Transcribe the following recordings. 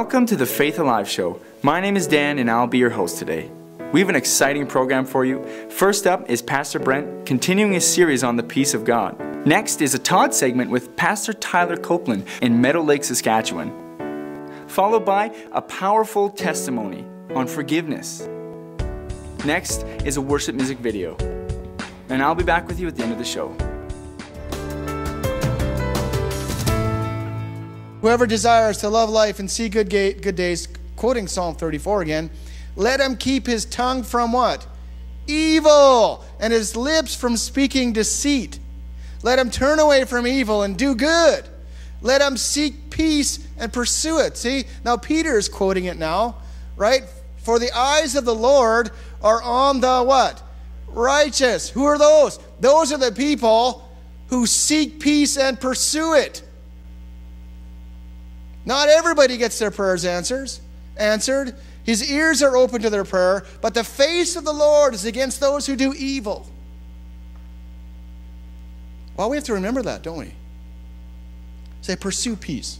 Welcome to the Faith Alive Show. My name is Dan and I'll be your host today. We have an exciting program for you. First up is Pastor Brent continuing his series on the peace of God. Next is a Todd segment with Pastor Tyler Coupland in Meadow Lake, Saskatchewan. Followed by a powerful testimony on forgiveness. Next is a worship music video. And I'll be back with you at the end of the show. Whoever desires to love life and see good, good days, quoting Psalm 34 again, let him keep his tongue from what? Evil, and his lips from speaking deceit. Let him turn away from evil and do good. Let him seek peace and pursue it. See, now Peter is quoting it now, right? For the eyes of the Lord are on the what? Righteous. Who are those? Those are the people who seek peace and pursue it. Not everybody gets their prayers answers, answered. His ears are open to their prayer, but the face of the Lord is against those who do evil. Well, we have to remember that, don't we? Say, pursue peace.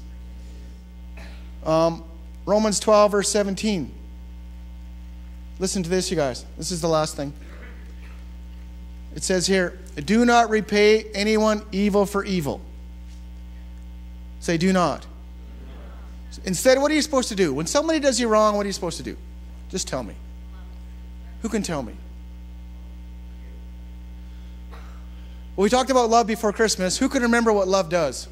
Um, Romans 12, verse 17. Listen to this, you guys. This is the last thing. It says here, do not repay anyone evil for evil. Say, do not. Instead, what are you supposed to do? When somebody does you wrong, what are you supposed to do? Just tell me. Who can tell me? Well, we talked about love before Christmas. Who can remember what love does?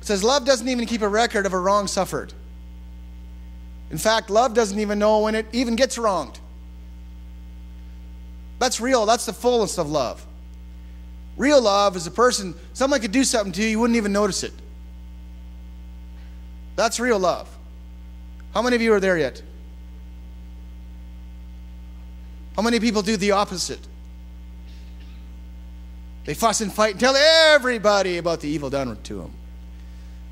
It says love doesn't even keep a record of a wrong suffered. In fact, love doesn't even know when it even gets wronged. That's real. That's the fullness of love. Real love is a person, someone could do something to you, you wouldn't even notice it. That's real love. How many of you are there yet? How many people do the opposite? They fuss and fight and tell everybody about the evil done to them.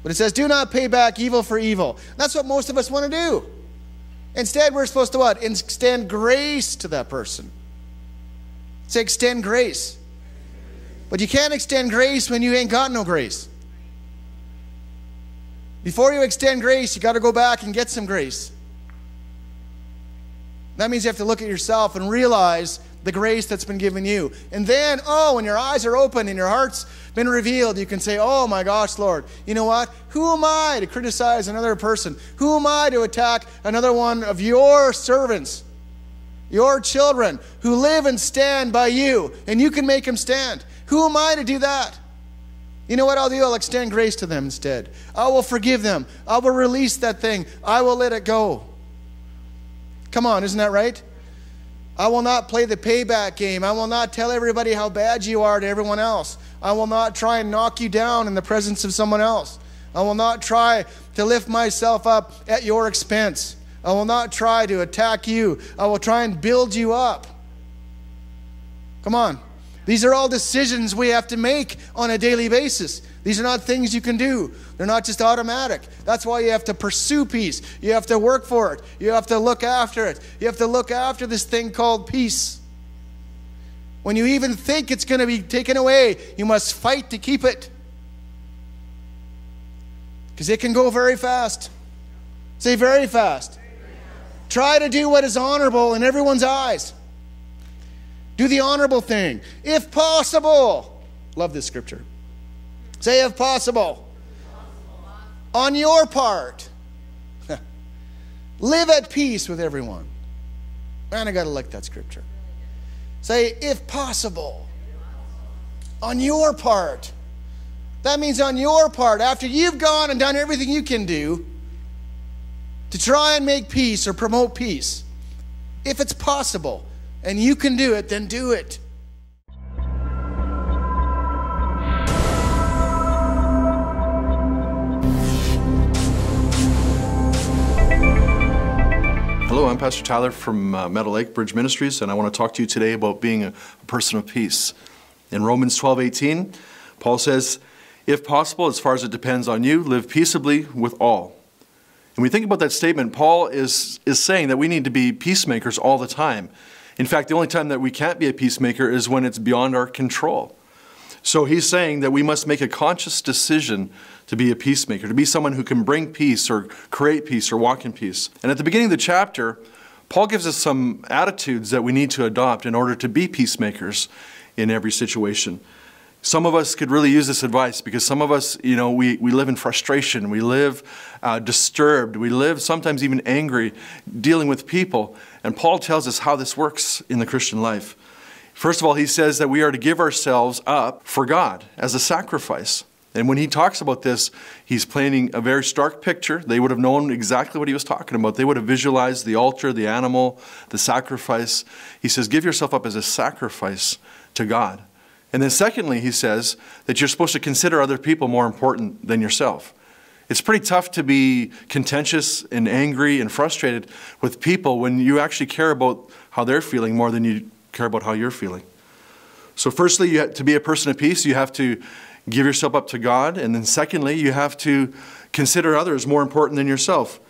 But it says, do not pay back evil for evil. That's what most of us want to do. Instead, we're supposed to what? Extend grace to that person. Say, extend grace. But you can't extend grace when you ain't got no grace. Before you extend grace, you got to go back and get some grace. That means you have to look at yourself and realize the grace that's been given you. And then, oh, when your eyes are open and your heart's been revealed, you can say, Oh my gosh, Lord, you know what? Who am I to criticize another person? Who am I to attack another one of your servants, your children who live and stand by you, and you can make them stand? Who am I to do that? You know what I'll do? I'll extend grace to them instead. I will forgive them. I will release that thing. I will let it go. Come on, isn't that right? I will not play the payback game. I will not tell everybody how bad you are to everyone else. I will not try and knock you down in the presence of someone else. I will not try to lift myself up at your expense. I will not try to attack you. I will try and build you up. Come on. These are all decisions we have to make on a daily basis. These are not things you can do. They're not just automatic. That's why you have to pursue peace. You have to work for it. You have to look after it. You have to look after this thing called peace. When you even think it's going to be taken away, you must fight to keep it. Because it can go very fast. Say, very fast. Try to do what is honorable in everyone's eyes. Do the honorable thing, if possible. Love this scripture. Say, if possible. On your part, live at peace with everyone. Man, I got to like that scripture. Say, if possible. On your part. That means on your part, after you've gone and done everything you can do to try and make peace or promote peace, If it's possible and you can do it, then do it. Hello, I'm Pastor Tyler from uh, Meadow Lake Bridge Ministries, and I want to talk to you today about being a, person of peace. In Romans 12 18, Paul says, If possible, as far as it depends on you, live peaceably with all. And we think about that statement, Paul is, is saying that we need to be peacemakers all the time. In fact, the only time that we can't be a peacemaker is when it's beyond our control. So he's saying that we must make a conscious decision to be a peacemaker, to be someone who can bring peace or create peace or walk in peace. And at the beginning of the chapter, Paul gives us some attitudes that we need to adopt in order to be peacemakers in every situation. Some of us could really use this advice because some of us, you know, we, we live in frustration, we live uh, disturbed, we live sometimes even angry, dealing with people. And Paul tells us how this works in the Christian life. First of all, he says that we are to give ourselves up for God as a sacrifice. And when he talks about this, he's painting a very stark picture. They would have known exactly what he was talking about. They would have visualized the altar, the animal, the sacrifice. He says, Give yourself up as a sacrifice to God. And then, secondly, he says that you're supposed to consider other people more important than yourself. It's pretty tough to be contentious and angry and frustrated with people when you actually care about how they're feeling more than you care about how you're feeling. So, firstly, you have, to be a person of peace, you have to give yourself up to God. And then, secondly, you have to consider others more important than yourself.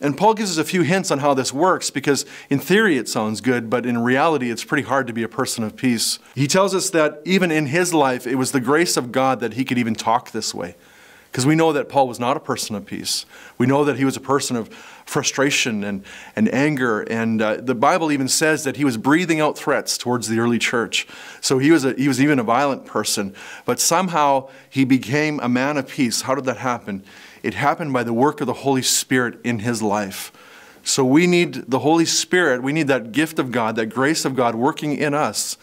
And Paul gives us a few hints on how this works because, in theory, it sounds good, but in reality, it's pretty hard to be a person of peace. He tells us that even in his life, it was the grace of God that he could even talk this way. Because we know that Paul was not a person of peace. We know that he was a person of frustration and, and anger. And uh, the Bible even says that he was breathing out threats towards the early church. So he was, a, he was even a violent person. But somehow he became a man of peace. How did that happen? It happened by the work of the Holy Spirit in his life. So we need the Holy Spirit, we need that gift of God, that grace of God working in us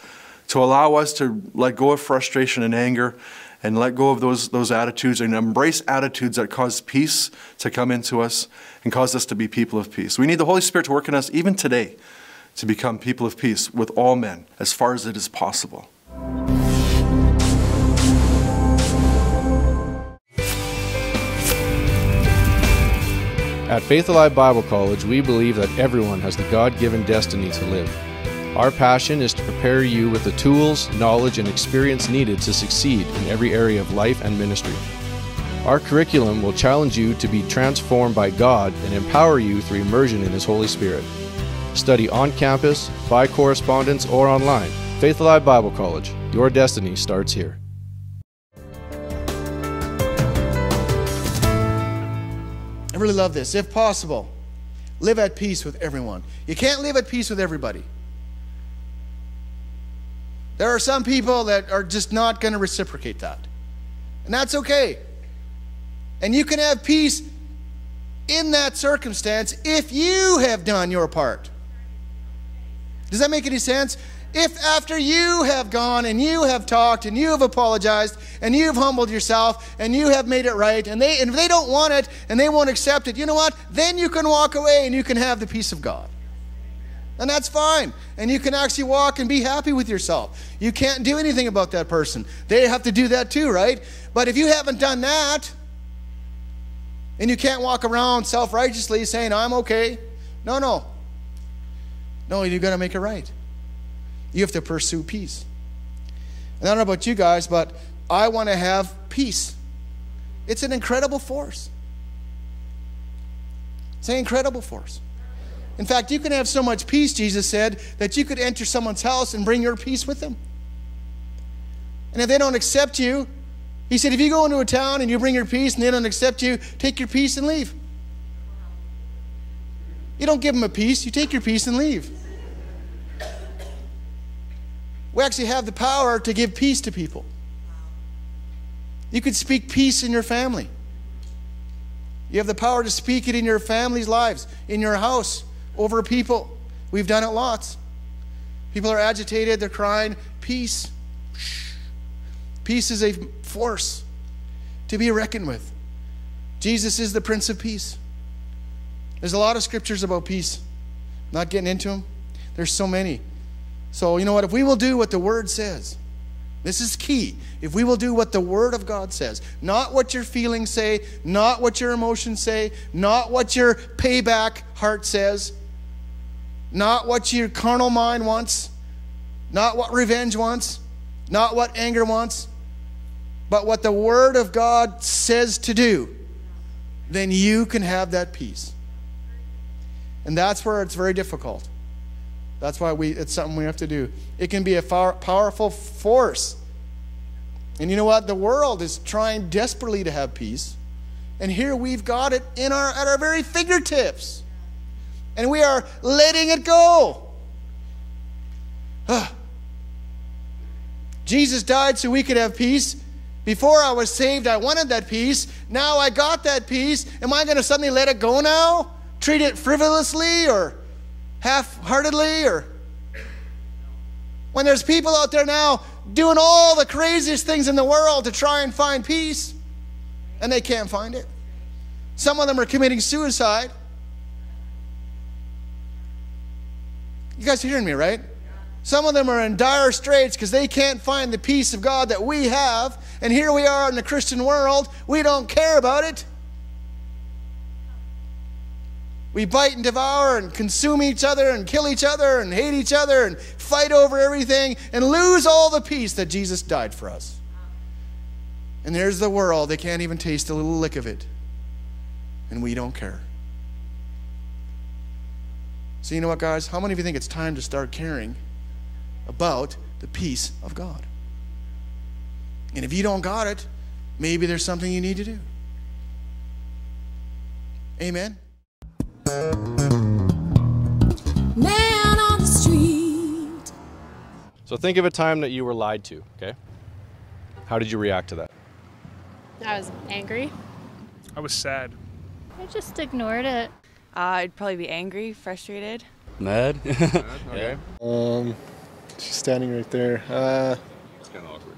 to allow us to let go of frustration and anger and let go of those, those attitudes and embrace attitudes that cause peace to come into us and cause us to be people of peace. We need the Holy Spirit to work in us even today to become people of peace with all men as far as it is possible. At Faith Alive Bible College, we believe that everyone has the God given destiny to live. Our passion is to prepare you with the tools, knowledge, and experience needed to succeed in every area of life and ministry. Our curriculum will challenge you to be transformed by God and empower you through immersion in His Holy Spirit. Study on campus, by correspondence, or online. Faith Alive Bible College. Your destiny starts here. I really love this. If possible, live at peace with everyone. You can't live at peace with everybody. There are some people that are just not going to reciprocate that. And that's okay. And you can have peace in that circumstance if you have done your part. Does that make any sense? If after you have gone and you have talked and you have apologized and you've humbled yourself and you have made it right and they and if they don't want it and they won't accept it, you know what? Then you can walk away and you can have the peace of God and that's fine. And you can actually walk and be happy with yourself. You can't do anything about that person. They have to do that too, right? But if you haven't done that, and you can't walk around self righteously saying, I'm okay. No, no. No, you've got to make it right. You have to pursue peace. And I don't know about you guys, but I want to have peace. It's an incredible force. It's an incredible force. In fact, you can have so much peace, Jesus said, that you could enter someone's house and bring your peace with them. And if they don't accept you, he said, if you go into a town and you bring your peace and they don't accept you, take your peace and leave. You don't give them a peace, you take your peace and leave. We actually have the power to give peace to people. You could speak peace in your family. You have the power to speak it in your family's lives, in your house over people. We've done it lots. People are agitated, they're crying. Peace. Peace is a force to be reckoned with. Jesus is the Prince of Peace. There's a lot of scriptures about peace. Not getting into them. There's so many. So, you know what? If we will do what the Word says, this is key. If we will do what the Word of God says, not what your feelings say, not what your emotions say, not what your payback heart says, not what your carnal mind wants, not what revenge wants, not what anger wants, but what the Word of God says to do, then you can have that peace. And that's where it's very difficult. That's why we, it's something we have to do. It can be a far, powerful force. And you know what? The world is trying desperately to have peace. And here we've got it in our, at our very fingertips. And we are letting it go. Jesus died so we could have peace. Before I was saved, I wanted that peace. Now I got that peace. Am I going to suddenly let it go now? Treat it frivolously or half heartedly? Or when there's people out there now doing all the craziest things in the world to try and find peace, and they can't find it. Some of them are committing suicide. You guys hearing me, right? Some of them are in dire straits because they can't find the peace of God that we have. And here we are in the Christian world. We don't care about it. We bite and devour and consume each other and kill each other and hate each other and fight over everything and lose all the peace that Jesus died for us. And there's the world. They can't even taste a little lick of it. And we don't care. So, you know what, guys? How many of you think it's time to start caring about the peace of God? And if you don't got it, maybe there's something you need to do. Amen. Man on the street. So think of a time that you were lied to, okay? How did you react to that? I was angry. I was sad. I just ignored it. Uh, I'd probably be angry, frustrated. Mad? Okay. Um, she's standing right there. Uh, It's kind of awkward.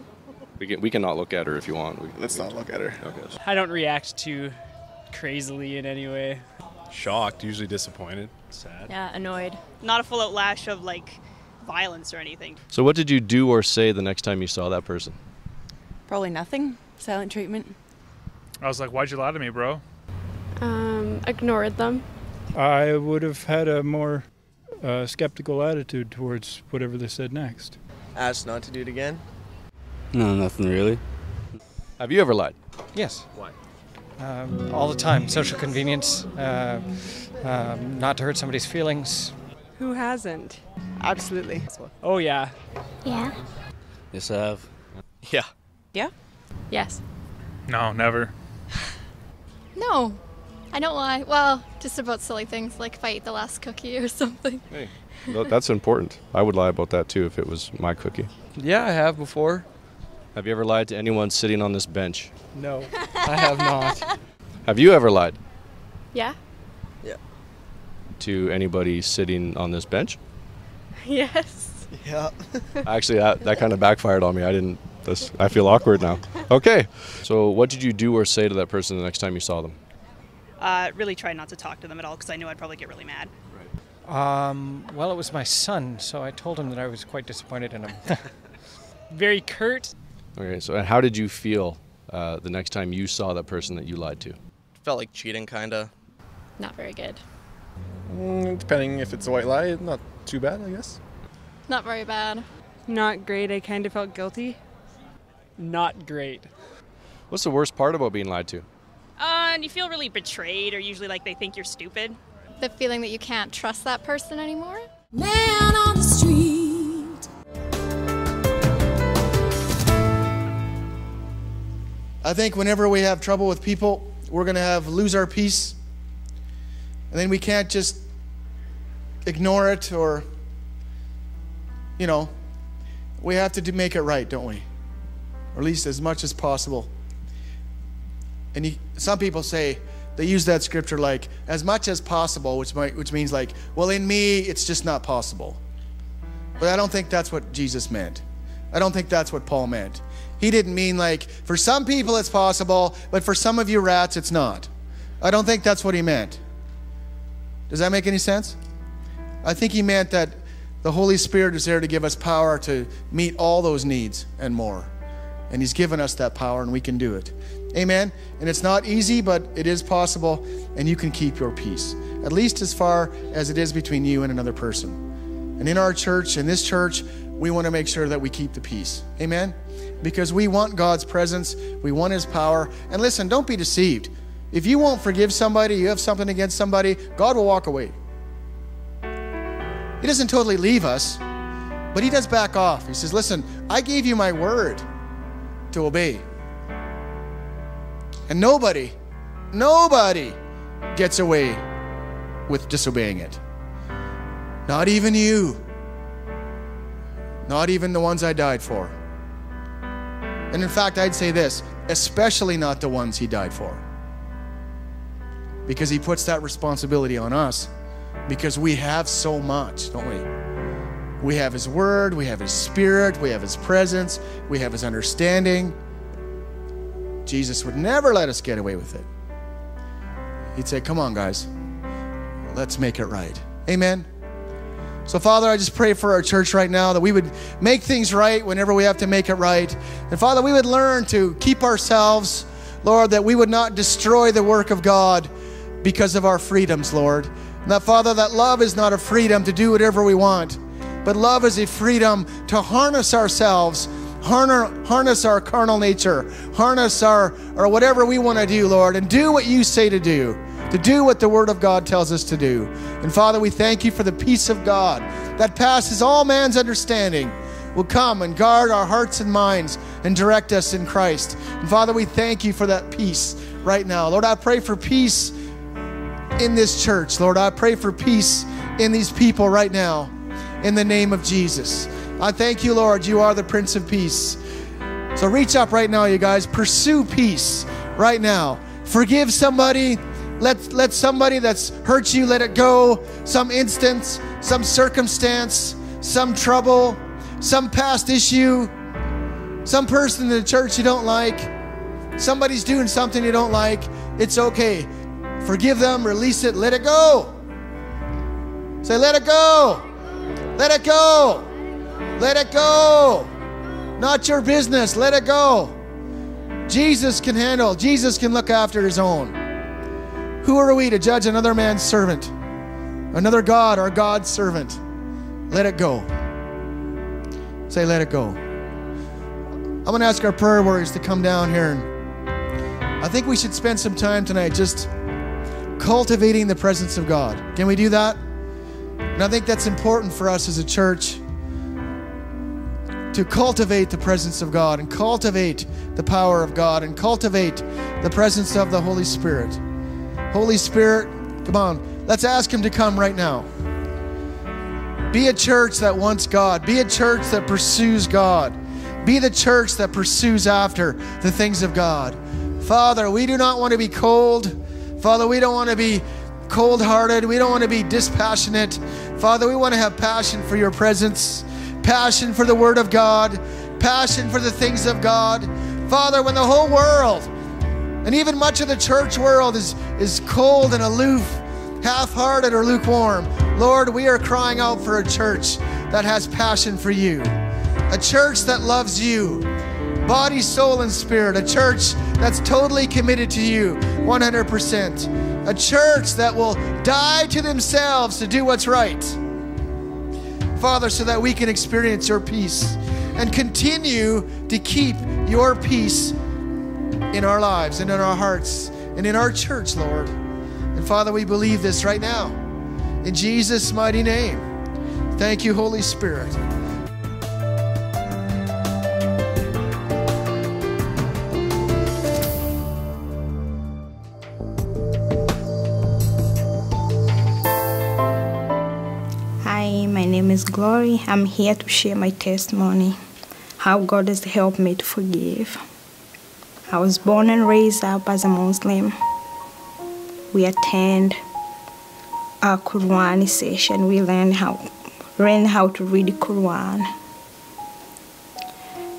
We can we can not look at her if you want. We, let's not look at her. Okay. I don't react too crazily in any way. Shocked, usually disappointed, sad. Yeah, annoyed. Not a full out lash of like violence or anything. So what did you do or say the next time you saw that person? Probably nothing. Silent treatment. I was like, why'd you lie to me, bro? Um, ignored them. I would have had a more uh, skeptical attitude towards whatever they said next. Asked not to do it again. No, nothing really. Have you ever lied? Yes. Why? Um, all the time. Social convenience, uh, um, not to hurt somebody's feelings. Who hasn't? Absolutely. Oh, yeah. Yeah. Yes, I have. Yeah. Yeah? Yes. No, never. No. I don't lie. Well, just about silly things like if I ate the last cookie or something. Hey, Th- that's important. I would lie about that too if it was my cookie. Yeah, I have before. Have you ever lied to anyone sitting on this bench? No, I have not. Have you ever lied Yeah. Yeah. to anybody sitting on this bench? Yes. Yeah. Actually, that, that kind of backfired on me. I didn't. This, I feel awkward now. Okay. So, what did you do or say to that person the next time you saw them? Uh, really tried not to talk to them at all because I knew I'd probably get really mad. Um, well, it was my son, so I told him that I was quite disappointed in him. Very curt. Okay. So, how did you feel uh, the next time you saw that person that you lied to? Felt like cheating, kinda. Not very good. Mm, depending if it's a white lie, not too bad, I guess. Not very bad. Not great. I kind of felt guilty. Not great. What's the worst part about being lied to? Uh, and you feel really betrayed, or usually like they think you're stupid. The feeling that you can't trust that person anymore. Man on the street. I think whenever we have trouble with people, we're going to have lose our peace. And then we can't just ignore it or, you know, we have to do, make it right, don't we? Or at least as much as possible. And you, some people say, they use that scripture like as much as possible, which, might, which means like, well, in me, it's just not possible. But I don't think that's what Jesus meant. I don't think that's what Paul meant. He didn't mean like, for some people it's possible, but for some of you rats, it's not. I don't think that's what he meant. Does that make any sense? I think he meant that The Holy Spirit is there to give us power to meet all those needs and more. And He's given us that power, and we can do it. Amen. And it's not easy, but it is possible, and you can keep your peace, at least as far as it is between you and another person. And in our church, in this church, we want to make sure that we keep the peace. Amen. Because we want God's presence, we want His power. And listen, don't be deceived. If you won't forgive somebody, you have something against somebody, God will walk away. He doesn't totally leave us, but He does back off. He says, Listen, I gave you my word to obey. And nobody, nobody gets away with disobeying it. Not even you. Not even the ones I died for. And in fact, I'd say this especially not the ones He died for. Because He puts that responsibility on us because we have so much, don't we? We have His Word, we have His Spirit, we have His presence, we have His understanding. Jesus would never let us get away with it. He'd say, Come on, guys, let's make it right. Amen. So, Father, I just pray for our church right now that we would make things right whenever we have to make it right. And, Father, we would learn to keep ourselves, Lord, that we would not destroy the work of God because of our freedoms, Lord. And that, Father, that love is not a freedom to do whatever we want, but love is a freedom to harness ourselves, harness our carnal nature, harness our, or whatever we want to do, Lord, and do what you say to do to do what the Word of God tells us to do. And Father, we thank you for the peace of God that passes all man's understanding will come and guard our hearts and minds and direct us in Christ. And Father, we thank you for that peace right now. Lord, I pray for peace in this church. Lord, I pray for peace in these people right now in the name of Jesus. I thank you, Lord, you are the Prince of Peace. So reach up right now, you guys. Pursue peace right now. Forgive somebody let, let somebody that's hurt you, let it go. Some instance, some circumstance, some trouble, some past issue, some person in the church you don't like, somebody's doing something you don't like. It's okay. Forgive them, release it, let it go. Say, let it go. Let it go. Let it go. Not your business. Let it go. Jesus can handle, Jesus can look after his own. Who are we to judge another man's servant? Another God, our God's servant. Let it go. Say, let it go. I'm going to ask our prayer warriors to come down here. And I think we should spend some time tonight just cultivating the presence of God. Can we do that? And I think that's important for us as a church to cultivate the presence of God and cultivate the power of God and cultivate the presence of the Holy Spirit. Holy Spirit, come on, let's ask Him to come right now. Be a church that wants God, be a church that pursues God, be the church that pursues after the things of God. Father, we do not want to be cold. Father, we don't want to be cold hearted. We don't want to be dispassionate. Father, we want to have passion for your presence, passion for the Word of God, passion for the things of God. Father, when the whole world and even much of the church world is, is cold and aloof, half hearted or lukewarm. Lord, we are crying out for a church that has passion for you, a church that loves you, body, soul, and spirit, a church that's totally committed to you 100%, a church that will die to themselves to do what's right. Father, so that we can experience your peace and continue to keep your peace in our lives and in our hearts and in our church, Lord. And Father, we believe this right now. In Jesus' mighty name. Thank you, Holy Spirit. Is Glory. I'm here to share my testimony how God has helped me to forgive. I was born and raised up as a Muslim. We attend a Quran session. We learn how learn how to read the Quran.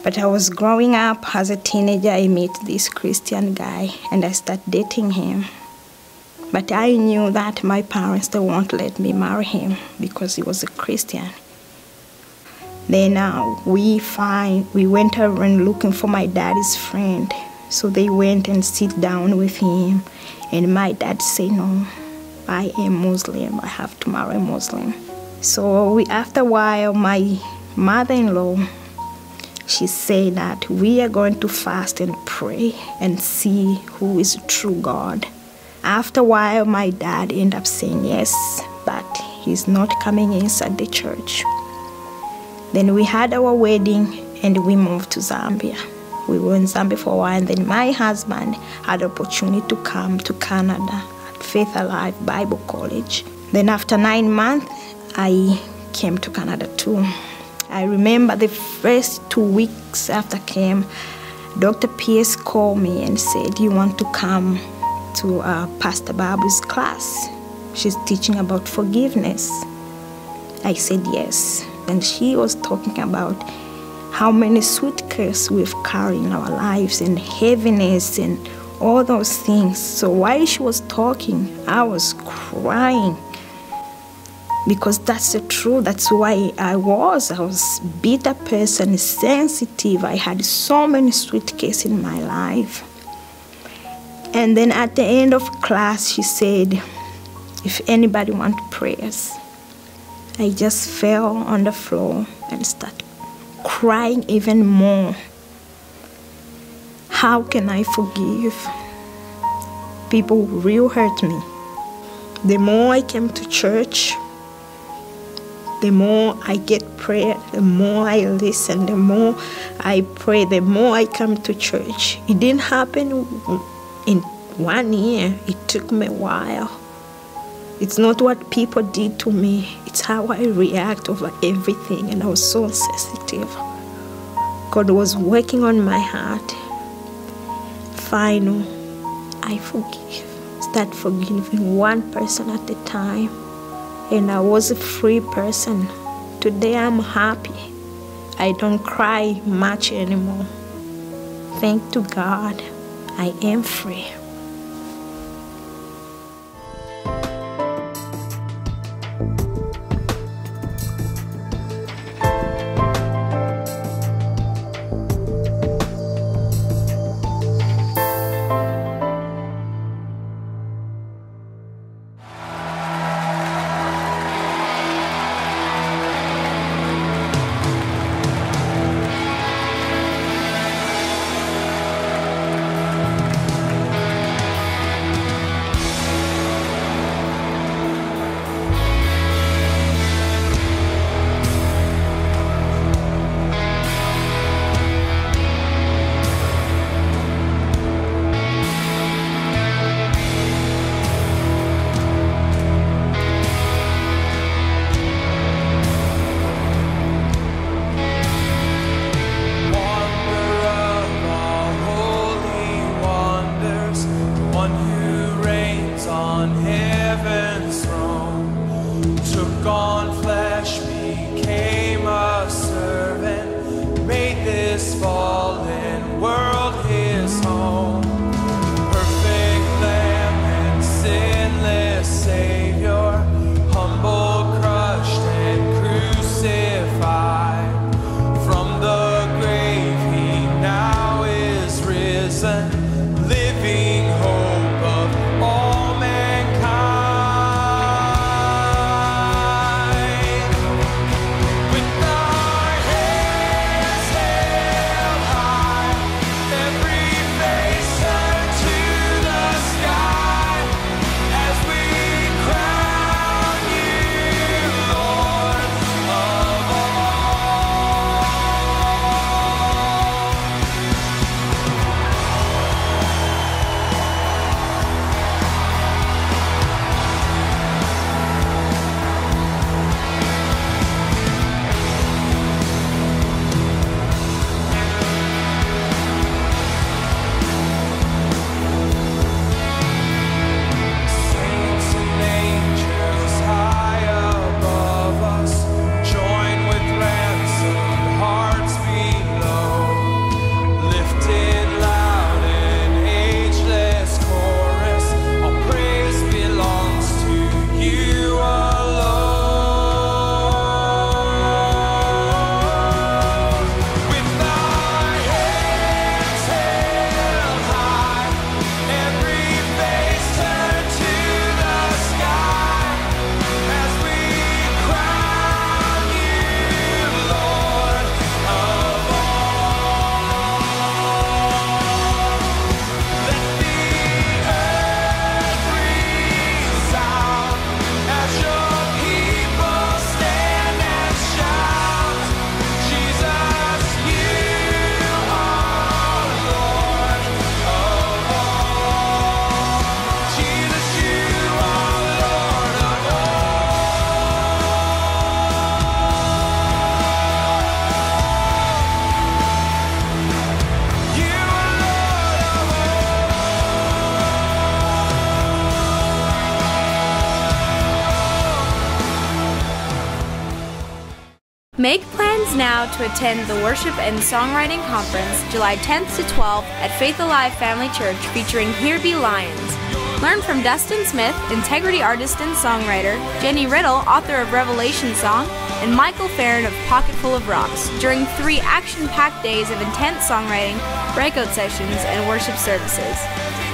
But I was growing up as a teenager. I met this Christian guy and I started dating him. But I knew that my parents they won't let me marry him because he was a Christian. Then uh, we find we went around looking for my daddy's friend. So they went and sit down with him, and my dad said, "No, I am Muslim. I have to marry Muslim." So we, after a while, my mother-in-law, she said that we are going to fast and pray and see who is true God. After a while, my dad ended up saying yes, but he's not coming inside the church. Then we had our wedding and we moved to Zambia. We were in Zambia for a while, and then my husband had opportunity to come to Canada at Faith Alive Bible College. Then after nine months, I came to Canada too. I remember the first two weeks after I came, Dr. Pierce called me and said, You want to come to uh, Pastor Babu's class? She's teaching about forgiveness. I said yes. And she was talking about how many suitcases we've carried in our lives and heaviness and all those things. So while she was talking, I was crying because that's the truth. That's why I was. I was bitter person, sensitive. I had so many suitcases in my life. And then at the end of class, she said, if anybody want prayers, I just fell on the floor and started crying even more. How can I forgive? People real hurt me. The more I came to church, the more I get prayer, the more I listen, the more I pray, the more I come to church. It didn't happen in one year, it took me a while. It's not what people did to me, it's how I react over everything, and I was so sensitive. God was working on my heart. Final, I forgive. Start forgiving one person at a time and I was a free person. Today I'm happy. I don't cry much anymore. Thank to God, I am free. Make plans now to attend the Worship and Songwriting Conference July 10th to 12th at Faith Alive Family Church featuring Here Be Lions. Learn from Dustin Smith, integrity artist and songwriter, Jennie Riddle, author of Revelation Song, and Michael Farren of Pocketful of Rocks during three action packed days of intense songwriting, breakout sessions, and worship services.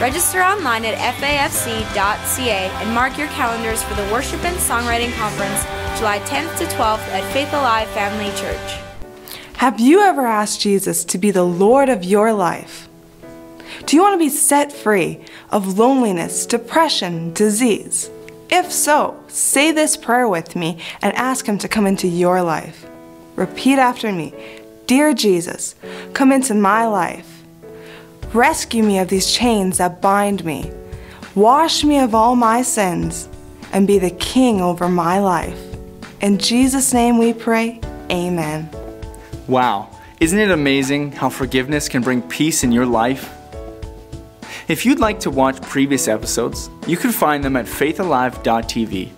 Register online at fafc.ca and mark your calendars for the Worship and Songwriting Conference July 10th to 12th at Faith Alive Family Church. Have you ever asked Jesus to be the Lord of your life? Do you want to be set free of loneliness, depression, disease? If so, say this prayer with me and ask Him to come into your life. Repeat after me Dear Jesus, come into my life. Rescue me of these chains that bind me. Wash me of all my sins and be the king over my life. In Jesus' name we pray, Amen. Wow, isn't it amazing how forgiveness can bring peace in your life? If you'd like to watch previous episodes, you can find them at faithalive.tv.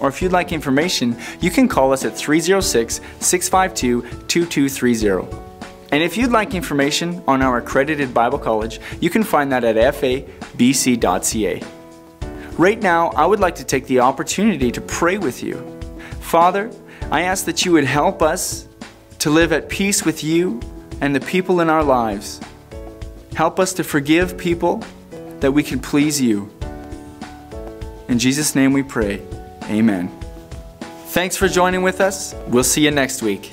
Or if you'd like information, you can call us at 306 652 2230. And if you'd like information on our accredited Bible college, you can find that at fabc.ca. Right now, I would like to take the opportunity to pray with you. Father, I ask that you would help us to live at peace with you and the people in our lives. Help us to forgive people that we can please you. In Jesus' name we pray. Amen. Thanks for joining with us. We'll see you next week.